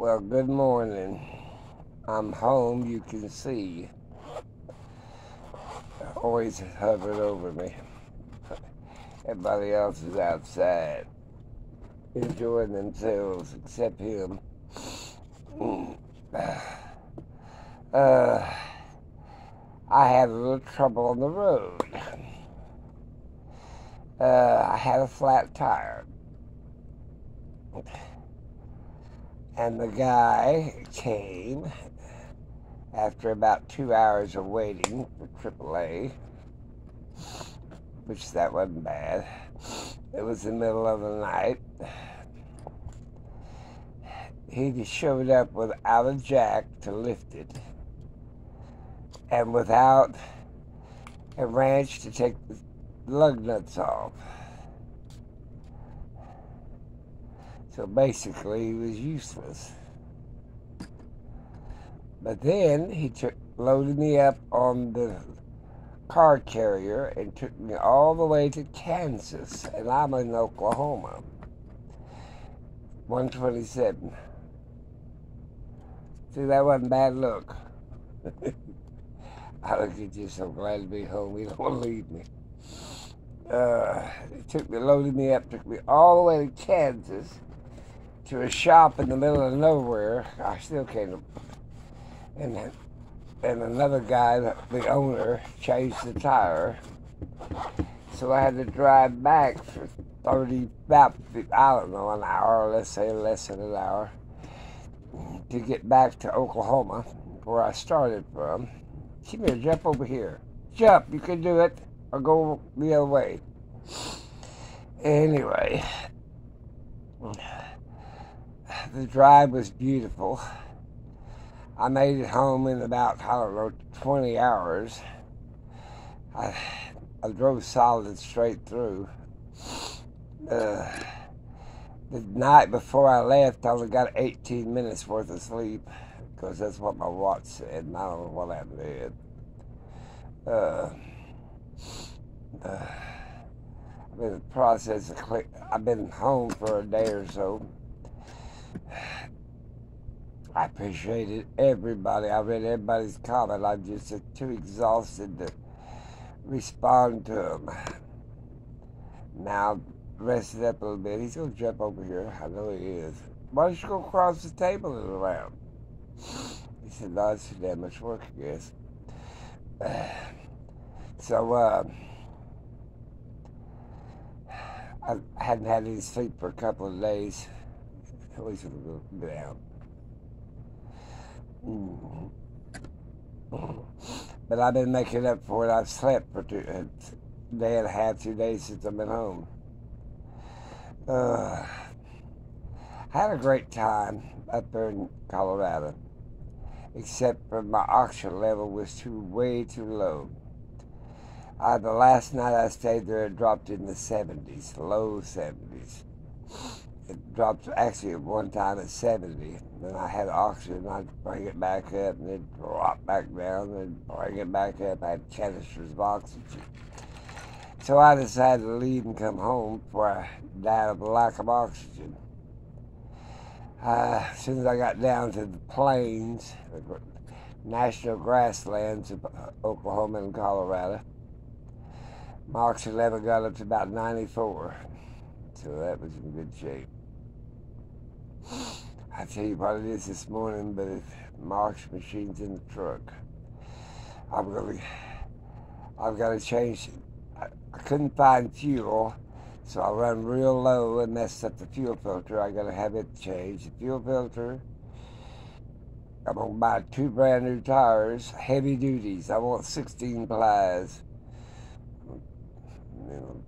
Well, good morning. I'm home, you can see. Always hovered over me. Everybody else is outside, enjoying themselves, except him. Uh, I had a little trouble on the road. Uh, I had a flat tire. And the guy came after about two hours of waiting for AAA, which that wasn't bad. It was the middle of the night. He just showed up without a jack to lift it and without a wrench to take the lug nuts off. So basically, he was useless. But then he took loaded me up on the car carrier and took me all the way to Kansas, and I'm in Oklahoma. 127. See, that wasn't bad look. I look at you, so glad to be home. You don't want to leave me. Uh, it took me, loaded me up, took me all the way to Kansas to a shop in the middle of nowhere. I still can't. And and another guy, the owner, changed the tire. So I had to drive back for 30, about, I don't know, an hour, let's say less than an hour, to get back to Oklahoma, where I started from. Come here, jump over here. Jump, you can do it. Or go the other way. Anyway, the drive was beautiful. I made it home in about, I don't know, 20 hours. I, I drove solid straight through. Uh, the night before I left, I only got 18 minutes worth of sleep because that's what my watch said, and I don't know what I did. Uh, uh, I've been in the process of click. I've been home for a day or so. I appreciated everybody. I read everybody's comment. I'm just too exhausted to respond to them. Now, rest it up a little bit. He's going to jump over here. I know he is. Why don't you go across the table and around? He said, no, it's too damn much work, I guess. So, uh, I hadn't had any sleep for a couple of days. Little bit out. But I've been making up for it. I've slept for two, a day and a half, two days since I've been home. Uh, had a great time up there in Colorado except for my oxygen level was too way too low. The last night I stayed there, it dropped in the 70s, low 70s. It dropped actually at one time at 70. Then I had oxygen, I'd bring it back up, and it'd drop back down, and bring it back up. I had canisters of oxygen. So I decided to leave and come home before I died of lack of oxygen. Uh, as soon as I got down to the plains, the national grasslands of Oklahoma and Colorado, my oxygen level got up to about 94. So that was in good shape. I'll tell you what it is this morning, but my oxygen machine's in the truck. I'm really, I've got to change. I, I couldn't find fuel so I run real low and messed up the fuel filter. I gotta have it changed. The fuel filter. I'm gonna buy two brand new tires, heavy duties. I want 16 plies. You know,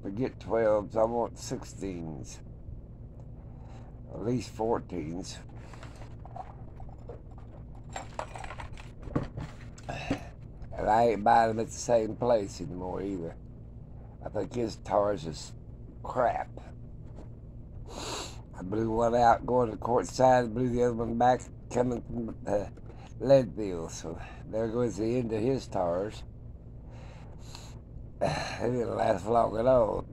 forget 12s. I want 16s. At least 14s. And I ain't buying them at the same place anymore either. I think his tires is crap. I blew one out going to court side, blew the other one back coming from Leadville. So there goes the end of his tires. It didn't last long at all.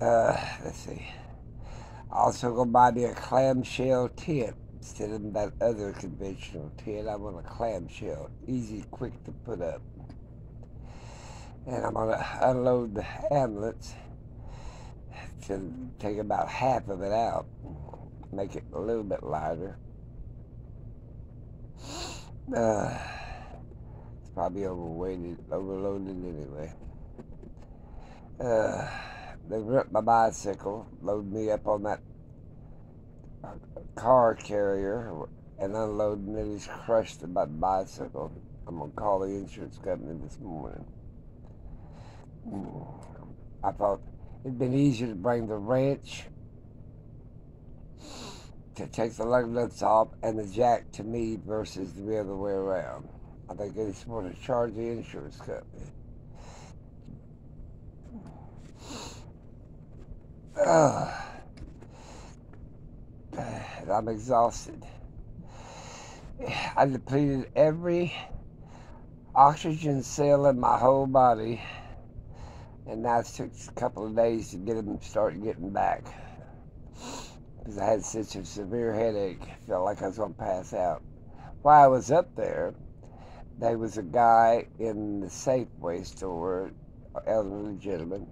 Uh, let's see. Also gonna buy me a clamshell tent instead of that other conventional tent. I want a clamshell, easy, quick to put up. And I'm gonna unload the hamlets to take about half of it out, make it a little bit lighter. Uh, it's probably overweighted, overloaded anyway. Uh, they ripped my bicycle, loaded me up on that uh, car carrier, and unloading it. He's crushed my bicycle. I'm gonna call the insurance company this morning. I thought it'd been easier to bring the wrench to take the lug nuts off and the jack to me versus the other way around. I think just want to charge the insurance company. Uh, I'm exhausted. I depleted every oxygen cell in my whole body, and now it took a couple of days to get them start getting back because I had such a severe headache. Felt like I was to pass out. While I was up there, there was a guy in the Safeway store, elderly gentleman.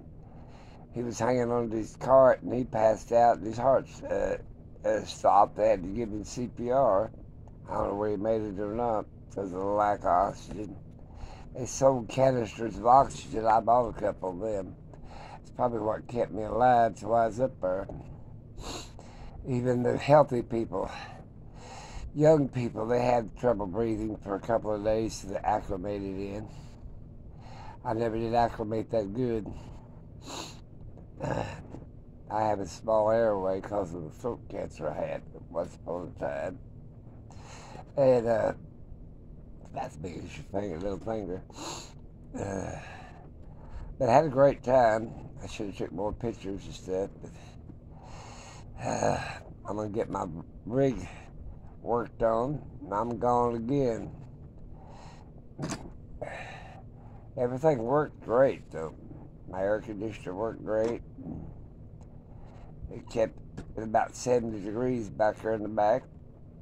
He was hanging on his cart and he passed out and his heart uh, uh, stopped. They had to give him CPR. I don't know whether he made it or not because of the lack of oxygen. They sold canisters of oxygen. I bought a couple of them. It's probably what kept me alive so I was up there even the healthy people, young people, they had trouble breathing for a couple of days so they acclimated in. I never did acclimate that good. I have a small airway because of the throat cancer I had once upon a time. And uh, that's big as your finger, little finger. Uh, but I had a great time. I should have took more pictures stuff. But, uh, I'm gonna get my rig worked on, and I'm gone again. Everything worked great though. My air conditioner worked great. It kept it about 70 degrees back there in the back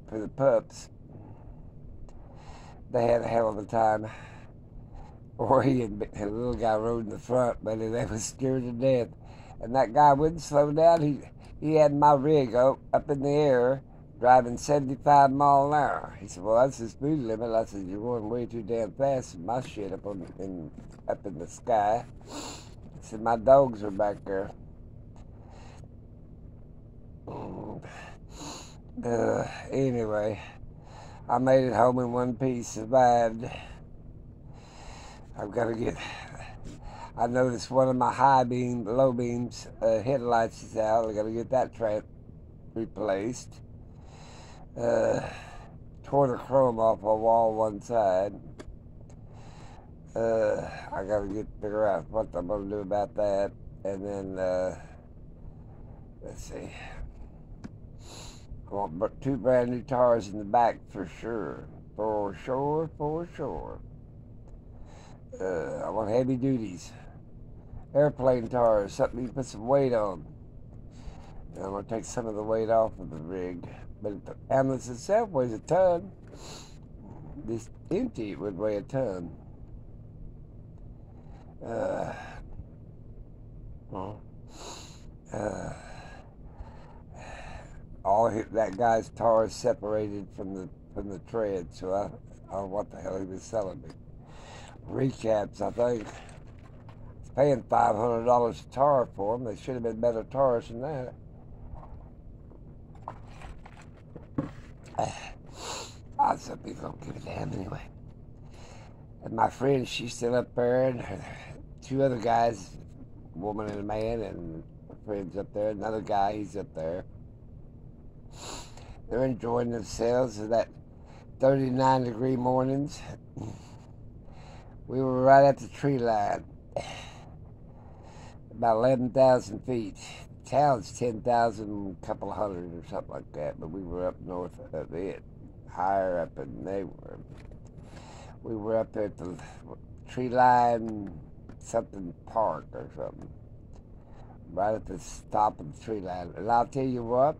for the pups. They had a hell of a time. Or he and the little guy rode in the front, but they was scared to death. And that guy wouldn't slow down. He he had my rig up, up in the air driving 75 mile an hour. He said, well, that's the speed limit. I said, you're going way too damn fast my shit up, on, in, up in the sky. Said, my dogs are back there. Uh, anyway, I made it home in one piece, survived. I've got to get I noticed one of my high beam, low beams uh, headlights is out. I got to get that tra- replaced. Uh, tore the chrome off a wall one side. Uh, I got to get figure out what I'm gonna do about that, and then uh, let's see. I want two brand new tires in the back for sure, for sure, for sure. Uh, I want heavy duties airplane tires, something you put some weight on. And I'm to take some of the weight off of the rig. But the ambulance itself weighs a ton. This empty would weigh a ton. Uh, uh, all that guy's tires separated from the from the tread, so I, I don't know what the hell he was selling me. Recaps, I think paying $500 a tar for them. They should have been better tars than that. I some people don't give it a damn anyway. And my friend, she's still up there, and her, two other guys, a woman and a man, and friend's up there. Another guy, he's up there. They're enjoying themselves of that 39 degree mornings. We were right at the tree line about 11,000 feet. The town's 10,000, couple hundred or something like that, but we were up north of it, higher up than they were. We were up at the tree line something park or something. right at the top of the tree line. And I'll tell you what,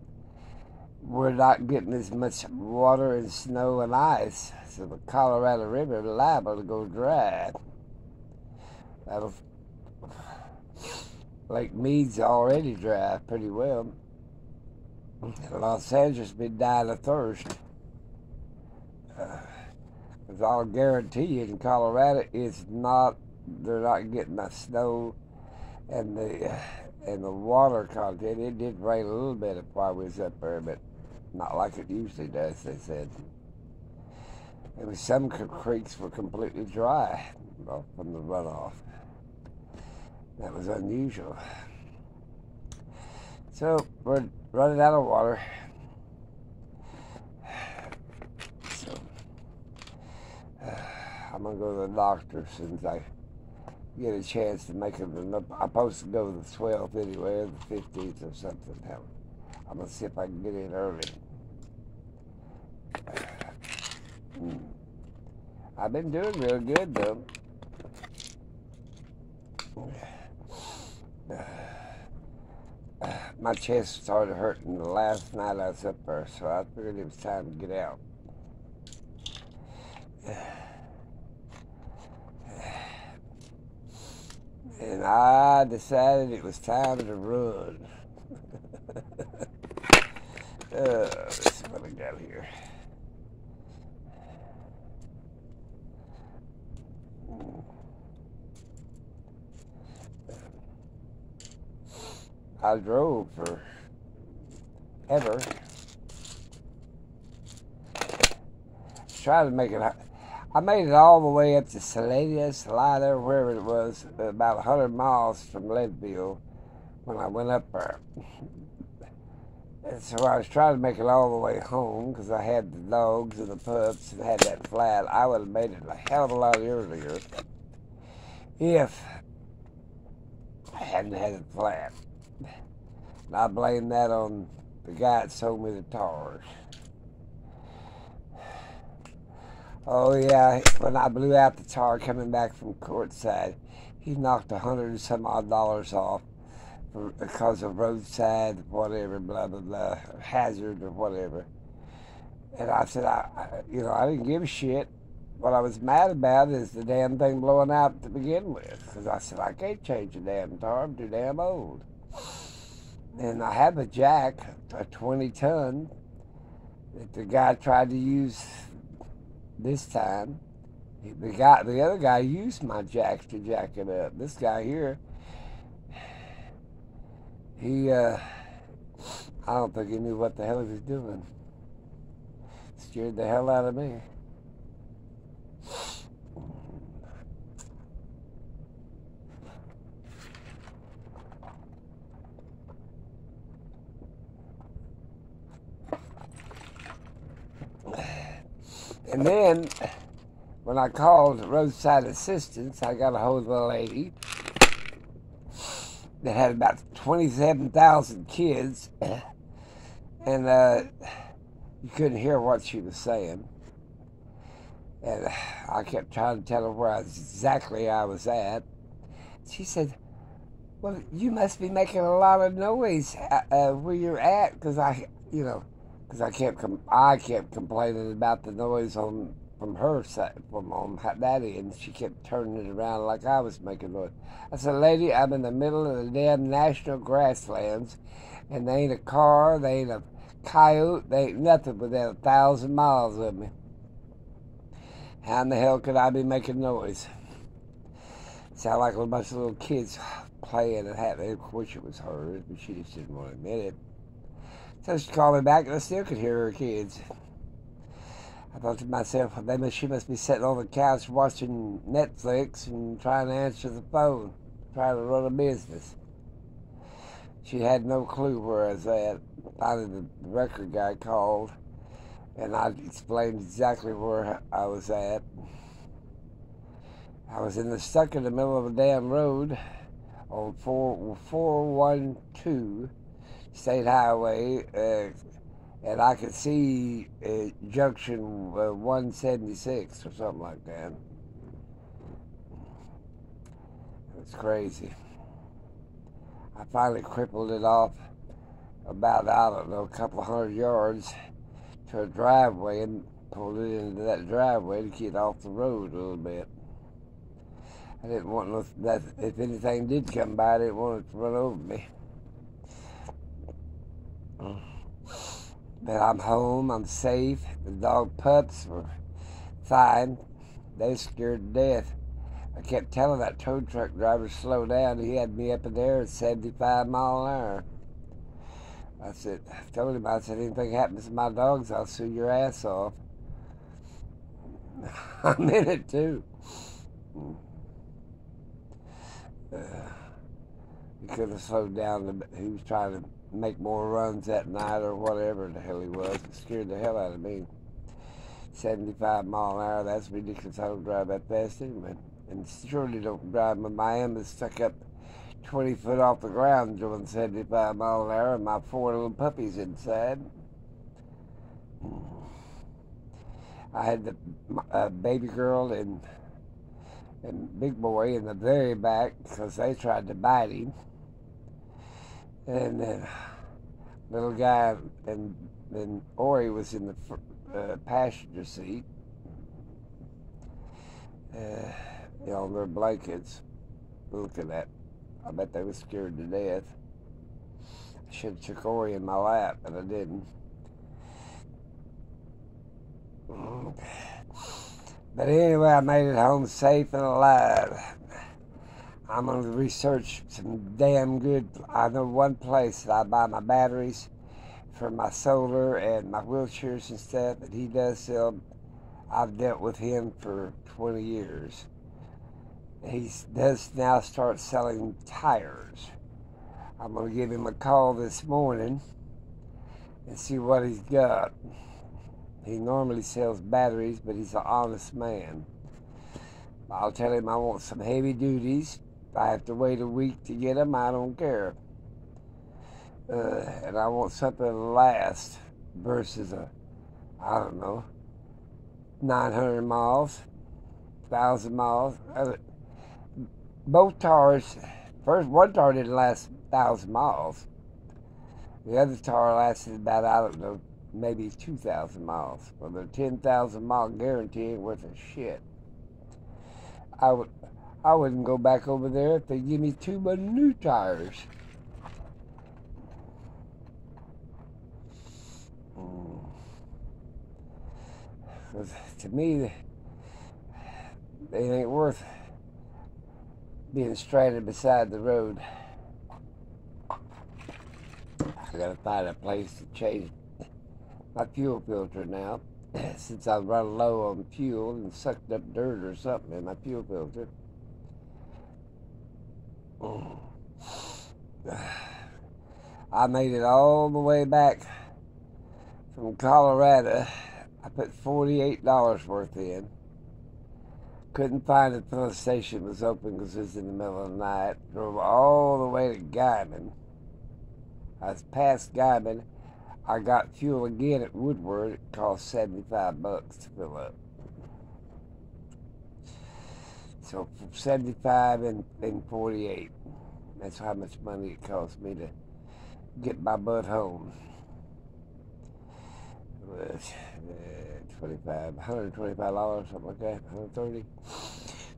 we're not getting as much water and snow and ice, so the Colorado River liable to go dry. That'll, Lake Mead's already dry pretty well. Los Angeles been dying of thirst. Uh, I'll guarantee you in Colorado, it's not, they're not getting the snow and the and the water content. It did rain a little bit while we was up there, but not like it usually does, they said. And some creeks were completely dry from the runoff. That was unusual. So we're running out of water. So uh, I'm gonna go to the doctor since I get a chance to make it. I'm supposed to go the 12th anyway, or the 15th or something. I'm gonna see if I can get in early. I've been doing real good though. My chest started hurting the last night I was up there, so I figured it was time to get out. And I decided it was time to run. uh, let's see what I got here. I drove for ever. Tried to make it. I made it all the way up to Salida, Salida, wherever it was, about 100 miles from Leadville when I went up there. And so I was trying to make it all the way home because I had the dogs and the pups and had that flat. I would have made it a hell of a lot earlier if I hadn't had it flat. And I blame that on the guy that sold me the tars. Oh yeah, when I blew out the tar coming back from courtside, he knocked a hundred and some odd dollars off for, because of roadside, whatever, blah blah blah, hazard or whatever. And I said, I, I you know, I didn't give a shit. What I was mad about is the damn thing blowing out to begin with. Because I said, I can't change a damn tar. I'm too damn old and I have a jack, a 20 ton, that the guy tried to use this time. The guy, the other guy used my jack to jack it up. This guy here, he, uh, I don't think he knew what the hell he was doing. Scared the hell out of me. And then when I called roadside assistance, I got a hold of a lady that had about 27,000 kids, and uh, you couldn't hear what she was saying. And I kept trying to tell her where I exactly I was at. She said, "Well, you must be making a lot of noise uh, uh where you're at, because I, you know." Because I kept com- I kept complaining about the noise on from her side, from on that end. She kept turning it around like I was making noise. I said, "Lady, I'm in the middle of the damn national grasslands, and they ain't a car, they ain't a coyote, they ain't nothing within a thousand miles of me. How in the hell could I be making noise?" Sound like a bunch of little kids playing and having. Of course, it was hers, but she just didn't want to admit it. So she called me back and I still could hear her kids. I thought to myself, maybe she must be sitting on the couch watching Netflix and trying to answer the phone, trying to run a business. She had no clue where I was at. Finally, the record guy called, and I explained exactly where I was at. I was in the stuck in the middle of a damn road on 4, 412 state highway, uh, and I could see uh, junction uh, 176 or something like that. It's crazy. I finally crippled it off about, I don't know, a couple hundred yards to a driveway and pulled it into that driveway to get off the road a little bit. I didn't want no, that, if anything did come by, I didn't want it to run over me. But I'm home, I'm safe. The dog pups were fine. They scared to death. I kept telling that tow truck driver to slow down. He had me up in there at 75 mile an hour. I said, I told him, I said, anything happens to my dogs, I'll sue your ass off. I'm in it too. Uh, he could have slowed down. He was trying to make more runs that night or whatever the hell he was. It scared the hell out of me. 75 mile an hour, that's ridiculous. I don't drive that fast anyway. And surely don't drive my Miami stuck up 20 foot off the ground doing 75 mile an hour and my four little puppies inside. I had the uh, baby girl and and big boy in the very back because they tried to bite him. And then little guy and then Ori was in the uh, passenger seat. Uh, know, their blankets. Looking at, I bet they were scared to death. I should have took Ori in my lap, but I didn't. But anyway, I made it home safe and alive. I'm going to research some damn good. I know one place that I buy my batteries for my solar and my wheelchairs and stuff that he does sell. I've dealt with him for 20 years. He does now start selling tires. I'm going to give him a call this morning and see what he's got. He normally sells batteries, but he's an honest man. I'll tell him I want some heavy duties. If I have to wait a week to get them, I don't care. Uh, and I want something to last versus a, I don't know, 900 miles, 1,000 miles. Both tires, first one tire didn't last 1,000 miles. The other tire lasted about, I don't know, maybe 2,000 miles. Well, the 10,000 mile guarantee ain't worth a shit. I would, I wouldn't go back over there if they give me two new tires. Because to me, they ain't worth being stranded beside the road. I gotta find a place to change my fuel filter now since I've run low on fuel and sucked up dirt or something in my fuel filter. Mm. I made it all the way back from Colorado. I put $48 worth in. Couldn't find a filling station was open because it was in the middle of the night. Drove all the way to Guymon. I was past Guymon I got fuel again at Woodward. It cost 75 bucks to fill up. So from 75 and, and 48. That's how much money it cost me to get my butt home. Uh, 25, 125 dollars, something like that, 130,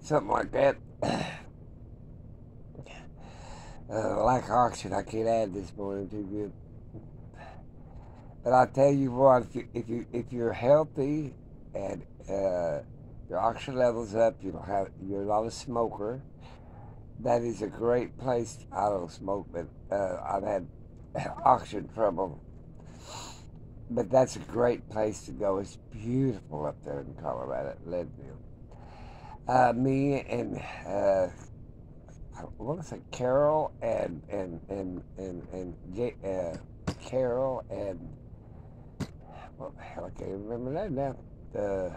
something like that. Uh, of oxygen, I can't add this morning too good. But I tell you what, if you if you if you're healthy and uh, your oxygen levels up, you don't have you're not a smoker. That is a great place. I don't smoke, but uh, I've had oxygen trouble. But that's a great place to go. It's beautiful up there in Colorado, Leadville. Uh, me and uh, I want to say Carol and and and and and, uh, Carol and well, hell, I can't remember that now. Uh,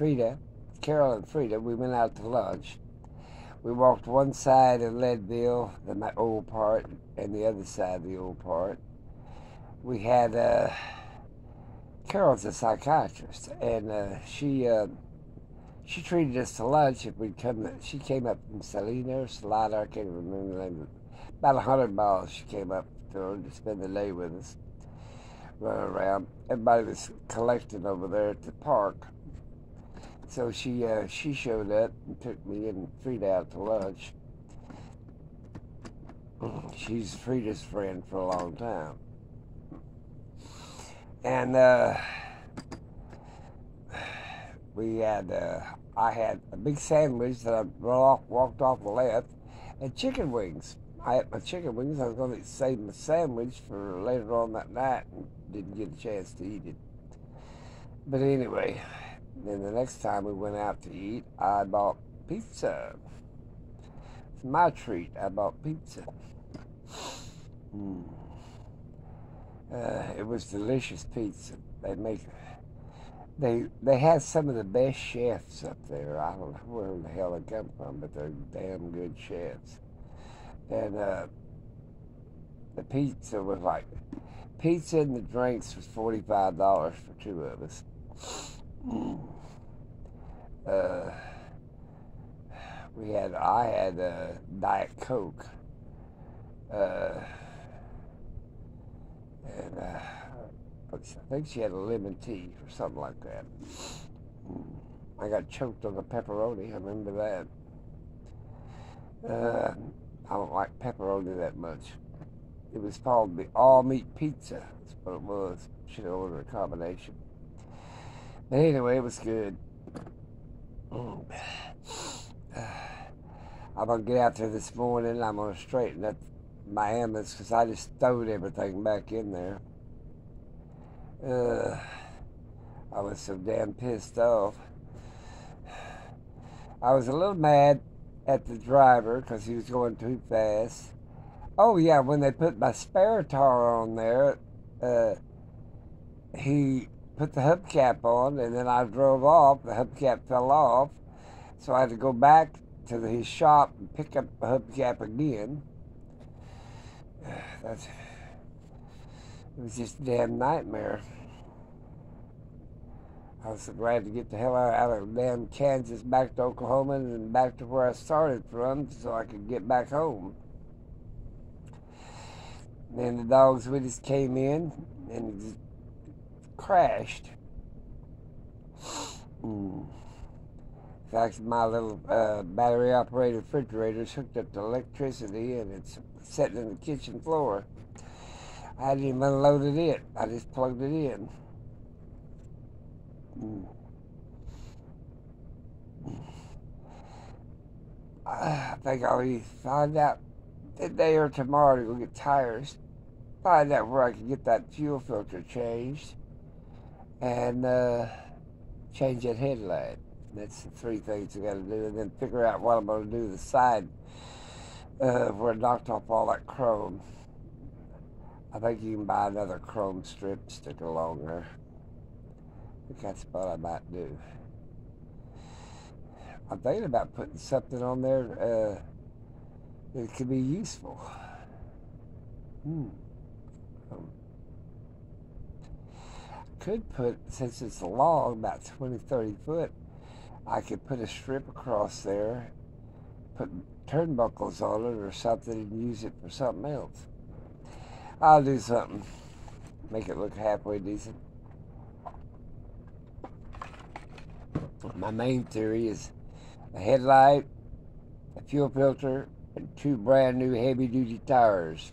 Frida, Carol and Frida, we went out to lunch. We walked one side of Leadville, the old part, and the other side of the old part. We had uh, Carol's a psychiatrist, and uh, she uh, she treated us to lunch if we'd come. She came up from Salina or Salada, I can't remember the name. About a hundred miles she came up to, to spend the day with us, run around. Everybody was collecting over there at the park. So she uh, she showed up and took me and Frida out to lunch. She's Frida's friend for a long time. And uh, we had, uh, I had a big sandwich that I off, walked off the left, and chicken wings. I had my chicken wings. I was going to save my sandwich for later on that night and didn't get a chance to eat it. But anyway, then the next time we went out to eat, I bought pizza. It's my treat. I bought pizza. Mm. Uh, it was delicious pizza. They make they they had some of the best chefs up there. I don't know where the hell they come from, but they're damn good chefs. And uh, the pizza was like pizza and the drinks was forty five dollars for two of us. Uh, we had I had a diet coke. Uh, and uh, I think she had a lemon tea or something like that. I got choked on the pepperoni. I remember that. Uh, I don't like pepperoni that much. It was called the all meat pizza. That's what it was. Should ordered a combination. But anyway, it was good. I'm gonna get out there this morning. I'm gonna straighten up my ambulance because I just stowed everything back in there. Uh, I was so damn pissed off. I was a little mad at the driver because he was going too fast. Oh yeah, when they put my spare tire on there, uh, he put the hubcap on, and then I drove off. The hubcap fell off, so I had to go back to his shop and pick up the hubcap again. That's it was just a damn nightmare. I was glad to get the hell out of damn Kansas back to Oklahoma and back to where I started from so I could get back home. Then the dogs with us came in and just crashed. Mm. In fact, my little uh, battery operated refrigerator is hooked up to electricity and it's sitting in the kitchen floor. I hadn't even unloaded it. I just plugged it in. Mm. I think I'll either find out today or tomorrow to go get tires. Find out where I can get that fuel filter changed. And uh, change that headlight. That's the three things I got to do. And then figure out what I'm going to do the side uh, where I knocked off all that chrome. I think you can buy another chrome strip, stick it along there. I think that's what I might do. I'm thinking about putting something on there uh, that could be useful. Hmm. Um, could put, since it's long, about 20, 30 foot, I could put a strip across there, put turnbuckles on it or something and use it for something else. I'll do something. Make it look halfway decent. My main theory is a headlight, a fuel filter, and two brand new heavy duty tires.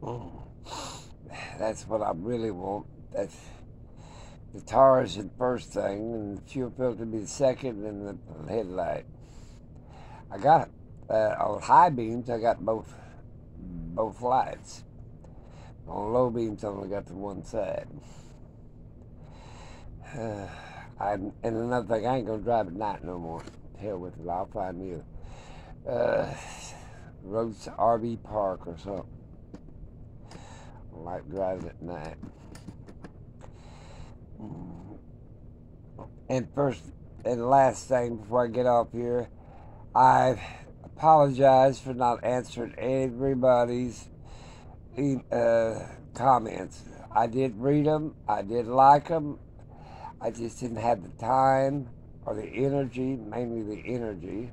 Mm. That's what I really want. That's the tires is the first thing, and the fuel filter be the second, and the headlight. I got uh, on high beams. I got both both lights. On low beams, I only got the one side. Uh, I, and another thing, I ain't gonna drive at night no more. Hell with it. I'll find me a uh, Rhodes RV park or something. Like driving at night. And first and last thing before I get off here, I apologize for not answering everybody's uh, comments. I did read them. I did like them. I just didn't have the time or the energy, mainly the energy,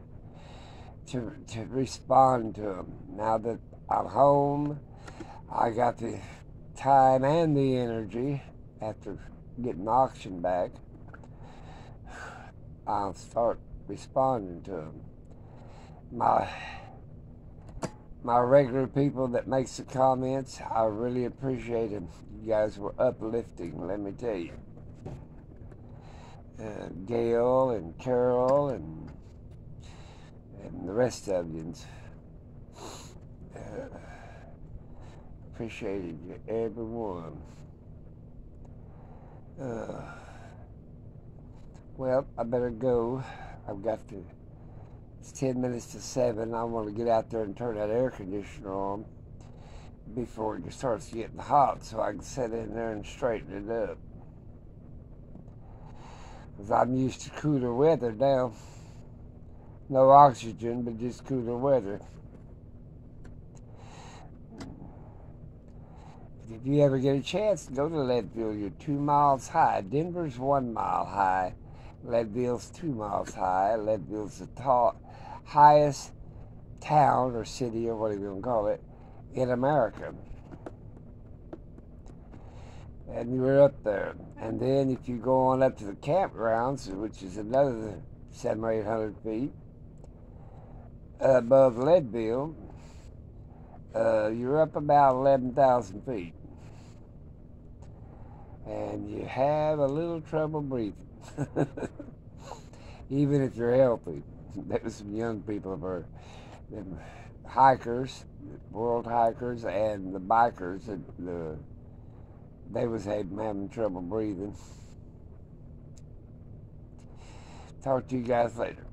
to, to respond to them. Now that I'm home, I got the time and the energy after getting oxygen back. I'll start responding to them. My my regular people that makes the comments, I really appreciate them. You guys were uplifting, let me tell you. Uh, Gail and Carol and and the rest of you. Uh, appreciated you, everyone. Uh, well, I better go. I've got to. It's ten minutes to seven. I want to get out there and turn that air conditioner on before it starts getting hot, so I can sit in there and straighten it up. Cause I'm used to cooler weather now. No oxygen, but just cooler weather. If you ever get a chance, go to Leadville. You're two miles high. Denver's one mile high. Leadville's two miles high. Leadville's the tall, highest town or city or whatever you want to call it in America. And you were up there. And then if you go on up to the campgrounds, which is another seven or eight hundred feet above Leadville, uh, you're up about 11,000 feet. And you have a little trouble breathing. Even if you're healthy. There's some young people of them hikers, world hikers, and the bikers. The, they was having, having trouble breathing. Talk to you guys later.